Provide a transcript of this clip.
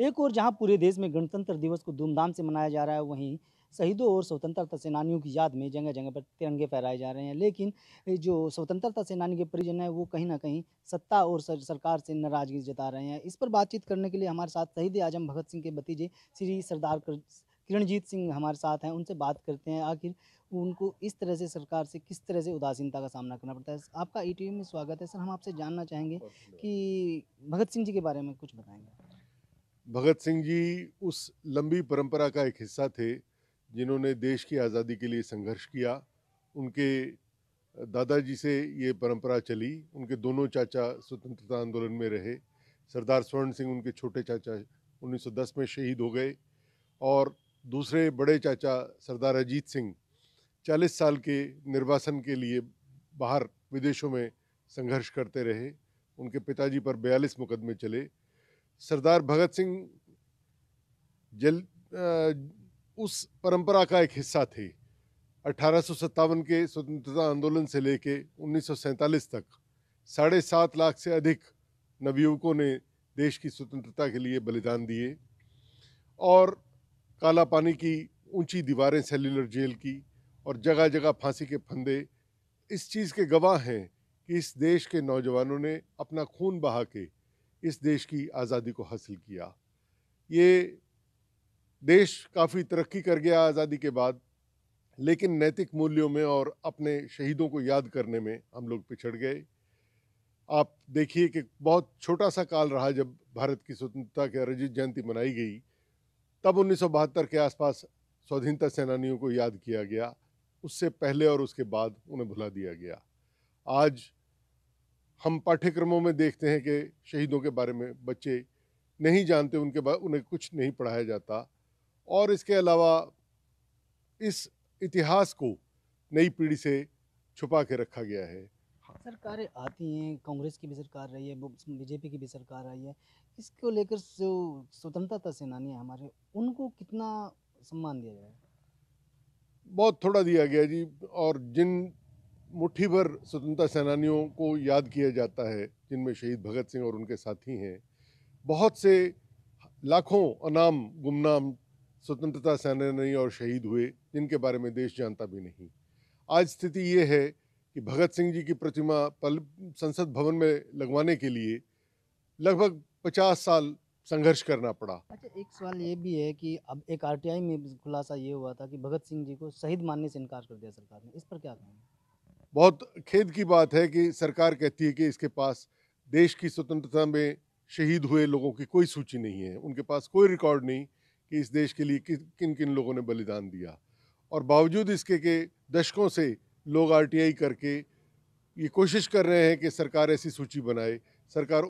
एक और जहाँ पूरे देश में गणतंत्र दिवस को धूमधाम से मनाया जा रहा है वहीं शहीदों और स्वतंत्रता सेनानियों की याद में जगह जगह पर तिरंगे फहराए जा रहे हैं। लेकिन जो स्वतंत्रता सेनानी के परिजन हैं वो कहीं ना कहीं सत्ता और सरकार से नाराज़गी जता रहे हैं। इस पर बातचीत करने के लिए हमारे साथ शहीद आज़म भगत सिंह के भतीजे श्री सरदार किरणजीत सिंह हमारे साथ हैं। उनसे बात करते हैं आखिर उनको इस तरह से सरकार से किस तरह से उदासीनता का सामना करना पड़ता है? आपका ईटीवी में स्वागत है। सर हम आपसे जानना चाहेंगे कि भगत सिंह जी के बारे में कुछ बताएँगे। भगत सिंह जी उस लंबी परंपरा का एक हिस्सा थे, जिन्होंने देश की आज़ादी के लिए संघर्ष किया। उनके दादाजी से ये परंपरा चली। उनके दोनों चाचा स्वतंत्रता आंदोलन में रहे। सरदार स्वर्ण सिंह, उनके छोटे चाचा 1910 में शहीद हो गए। और दूसरे बड़े चाचा सरदार अजीत सिंह 40 साल के निर्वासन के लिए बाहर विदेशों में संघर्ष करते रहे। उनके पिताजी पर 42 मुकदमे चले। सरदार भगत सिंह जल उस परंपरा का एक हिस्सा थे। अठारह सौ सत्तावन के स्वतंत्रता आंदोलन से लेके 1947 तक साढ़े सात लाख से अधिक नवयुवकों ने देश की स्वतंत्रता के लिए बलिदान दिए और काला पानी की ऊँची दीवारें सेल्युलर जेल की और जगह जगह फांसी के फंदे। इस चीज़ के गवाह हैं कि इस देश के नौजवानों ने अपना खून बहा के इस देश की आज़ादी को हासिल किया। ये देश काफ़ी तरक्की कर गया आज़ादी के बाद, लेकिन नैतिक मूल्यों में और अपने शहीदों को याद करने में हम लोग पिछड़ गए। आप देखिए कि बहुत छोटा सा काल रहा जब भारत की स्वतंत्रता की रजत जयंती मनाई गई, तब उन्नीस सौ बहत्तर के आसपास स्वाधीनता सेनानियों को याद किया गया। उससे पहले और उसके बाद उन्हें भुला दिया गया। आज हम पाठ्यक्रमों में देखते हैं कि शहीदों के बारे में बच्चे नहीं जानते उनके बारे उन्हें कुछ नहीं पढ़ाया जाता। और इसके अलावा इस इतिहास को नई पीढ़ी से छुपा के रखा गया है। सरकारें आती हैं कांग्रेस की भी सरकार रही है बीजेपी की भी सरकार आई है। इसको लेकर जो स्वतंत्रता सेनानी है हमारे उनको कितना सम्मान दिया जाए बहुत थोड़ा दिया गया जी और जिन मुट्ठी भर स्वतंत्रता सेनानियों को याद किया जाता है, जिनमें शहीद भगत सिंह और उनके साथी हैं। बहुत से लाखों अनाम, गुमनाम स्वतंत्रता सेनानी और शहीद हुए, जिनके बारे में देश जानता भी नहीं। आज स्थिति ये है कि भगत सिंह जी की प्रतिमा पल, संसद भवन में लगवाने के लिए लगभग पचास साल संघर्ष करना पड़ा। अच्छा एक सवाल ये भी है कि अब एक आरटीआई में खुलासा ये हुआ था कि भगत सिंह जी को शहीद मानने से इनकार कर दिया सरकार ने। इस पर क्या कहेंगे बहुत खेद की बात है कि सरकार कहती है कि इसके पास देश की स्वतंत्रता में शहीद हुए लोगों की कोई सूची नहीं है। उनके पास कोई रिकॉर्ड नहीं कि इस देश के लिए किन किन लोगों ने बलिदान दिया। और बावजूद इसके के दशकों से लोग आरटीआई करके ये कोशिश कर रहे हैं कि सरकार ऐसी सूची बनाए, सरकार